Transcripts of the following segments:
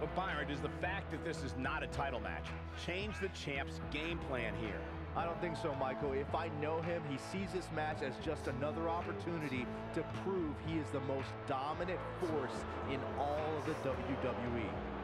But Byron, does the fact that this is not a title match change the champ's game plan here? I don't think so, Michael. If I know him, he sees this match as just another opportunity to prove he is the most dominant force in all of the WWE.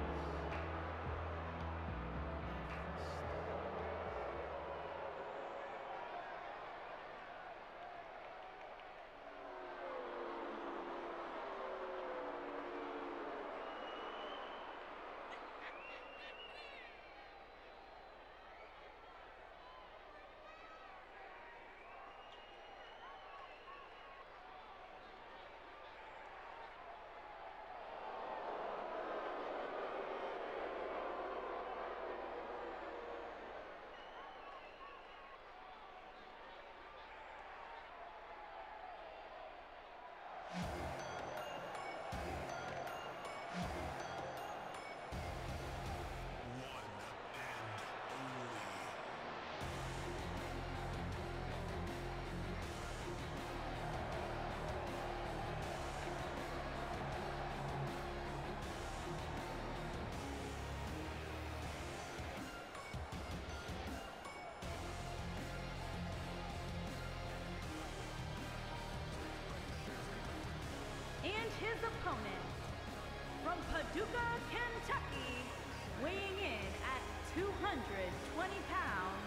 220 pounds,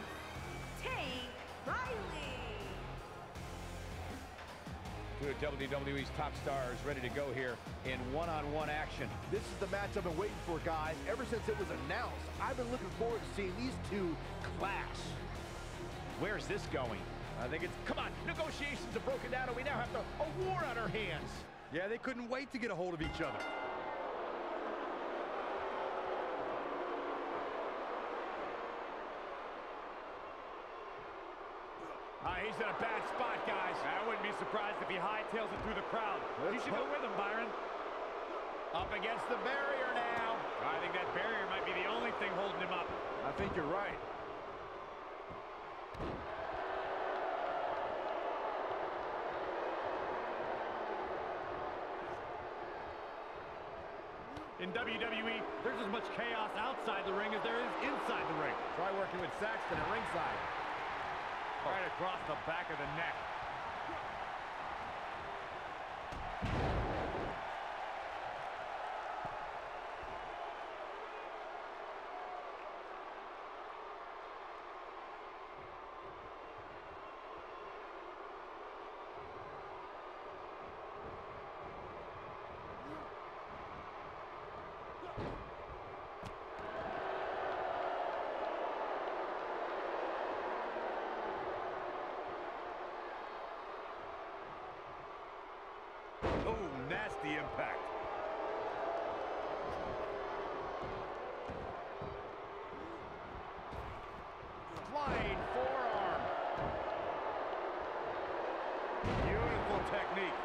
Tank Riley. Two of WWE's top stars ready to go here in one-on-one -on -one action. This is the match I've been waiting for, guys. Ever since it was announced, I've been looking forward to seeing these two clash. Where's this going? I think it's, come on, negotiations have broken down and we now have to, a war on our hands. Yeah, they couldn't wait to get a hold of each other. Uh, he's in a bad spot, guys. I wouldn't be surprised if he hightails it through the crowd. Let's you should go with him, Byron. Up against the barrier now. I think that barrier might be the only thing holding him up. I think you're right. In WWE, there's as much chaos outside the ring as there is inside the ring. Try working with Saxton at ringside. Right across the back of the neck. Oh, nasty impact. Flying forearm. Beautiful technique.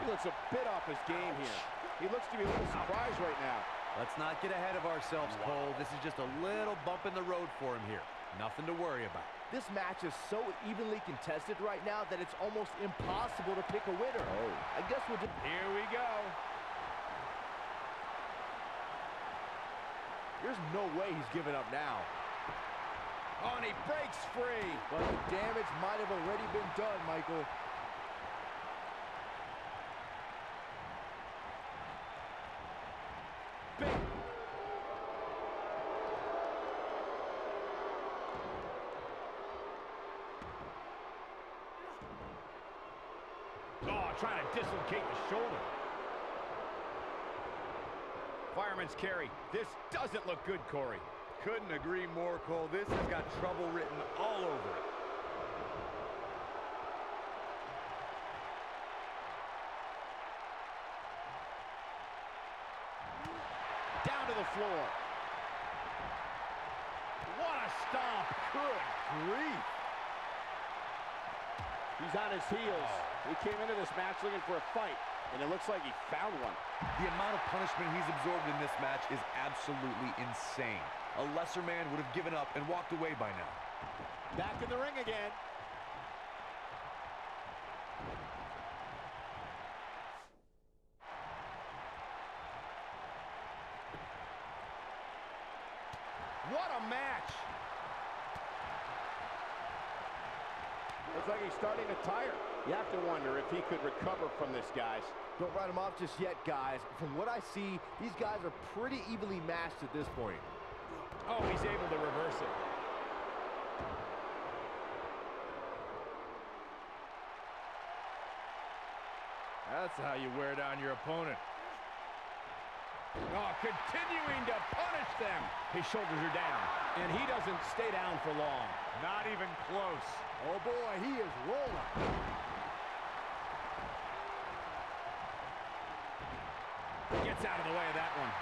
He looks a bit off his game here. He looks to be a little surprised right now. Let's not get ahead of ourselves, Cole. This is just a little bump in the road for him here. Nothing to worry about. This match is so evenly contested right now that it's almost impossible to pick a winner. Oh. I guess we'll just... Here we go. There's no way he's giving up now. Oh, and he breaks free. But the damage might have already been done, Michael. Big. Oh, trying to dislocate the shoulder. Fireman's carry. This doesn't look good, Corey. Couldn't agree more, Cole. This has got trouble written all over it. Down to the floor. What a stomp. Good grief. He's on his heels. He came into this match looking for a fight, and it looks like he found one. The amount of punishment he's absorbed in this match is absolutely insane. A lesser man would have given up and walked away by now. Back in the ring again. What a match! Looks like he's starting to tire. You have to wonder if he could recover from this, guys. Don't write him off just yet, guys. From what I see, these guys are pretty evenly matched at this point. Oh, he's able to reverse it. That's how you wear down your opponent. Oh, continuing to punish them. His shoulders are down, and he doesn't stay down for long. Not even close. Oh boy, he is rolling. Gets out of the way of that one.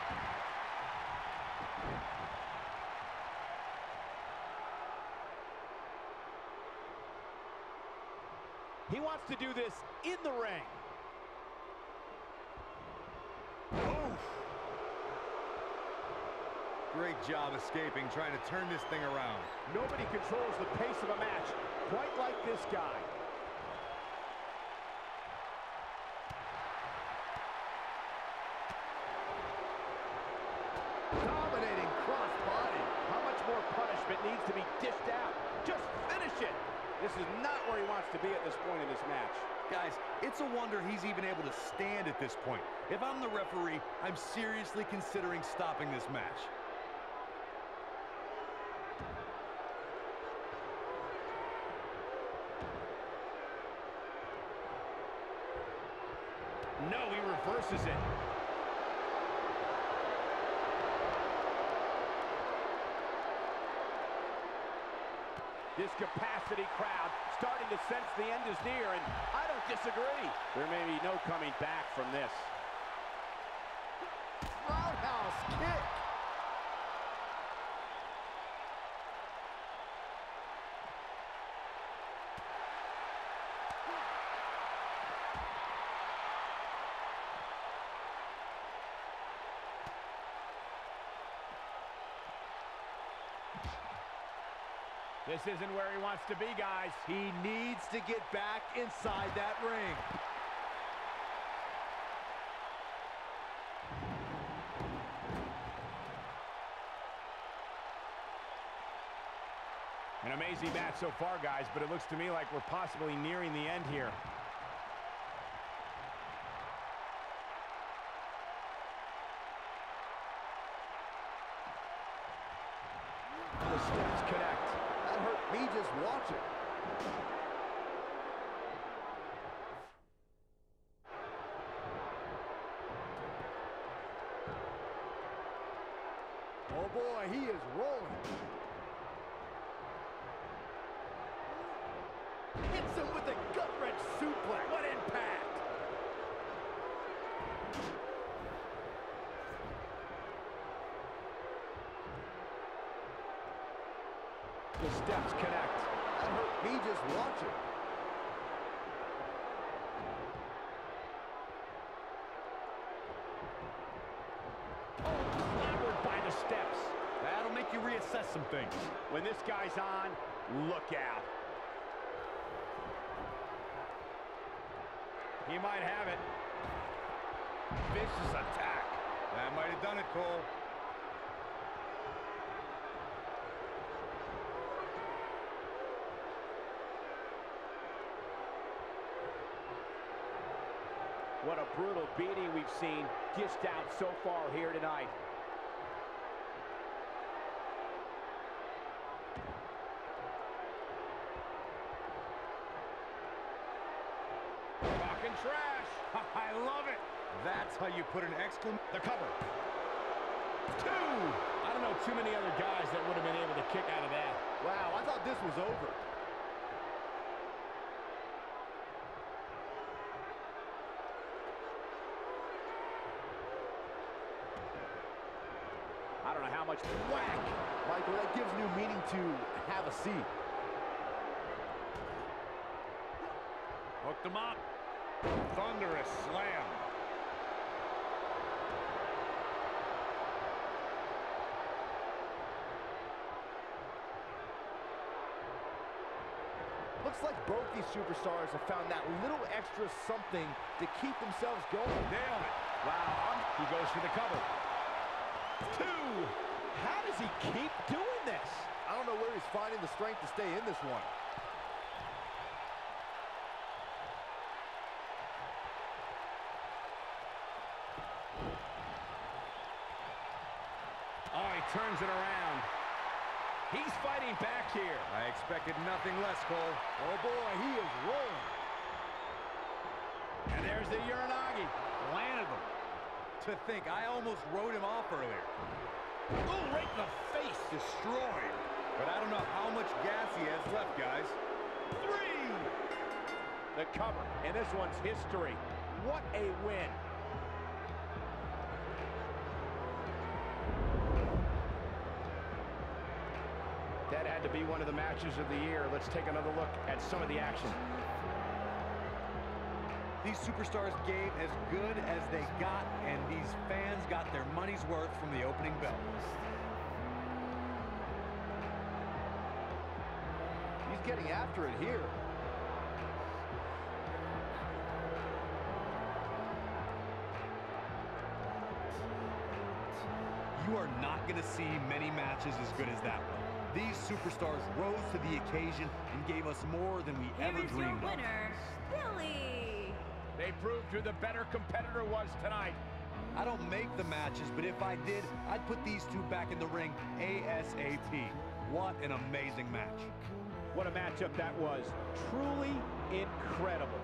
He wants to do this in the ring. Great job escaping, trying to turn this thing around. Nobody controls the pace of a match quite like this guy. Dominating cross body. How much more punishment needs to be dished out? Just finish it. This is not where he wants to be at this point in this match. Guys, it's a wonder he's even able to stand at this point. If I'm the referee, I'm seriously considering stopping this match. No, he reverses it. This capacity crowd starting to sense the end is near, and I don't disagree. There may be no coming back from this. Roundhouse kick. This isn't where he wants to be, guys. He needs to get back inside that ring. An amazing match so far, guys, but it looks to me like we're possibly nearing the end here. The steps connect. Me just watching. Oh boy, he is rolling. Hits him with a gut-wrench suplex. What impact! The steps connect. That hurt me just watching. Clobbered oh, by the steps. That'll make you reassess some things. When this guy's on, look out. He might have it. Vicious attack. That might have done it, Cole. What a brutal beating we've seen dished out so far here tonight. Talking trash. I love it. That's how you put an exclamation. The cover. Two. I don't know too many other guys that would have been able to kick out of that. Wow, I thought this was over. I don't know how much whack. Michael, that gives new meaning to have a seat. Hooked him up. Thunderous slam. Looks like both these superstars have found that little extra something to keep themselves going. Nailed it. Wow. He goes for the cover. Two. How does he keep doing this. I don't know where he's finding the strength to stay in this one. Oh, he turns it around. He's fighting back here. I expected nothing less, Cole. Oh boy, he is rolling. And there's the Uranage. Landed them. To think, I almost rode him off earlier. Ooh, right in the face. Destroyed. But I don't know how much gas he has left, guys. Three. The cover, and this one's history. What a win. That had to be one of the matches of the year. Let's take another look at some of the action. These superstars gave as good as they got, and these fans got their money's worth from the opening bell. He's getting after it here. You are not going to see many matches as good as that one. These superstars rose to the occasion and gave us more than we Here ever dreamed of. winner, Billy. They proved who the better competitor was tonight. I don't make the matches, but if I did, I'd put these two back in the ring ASAP. What an amazing match. What a matchup that was. Truly incredible.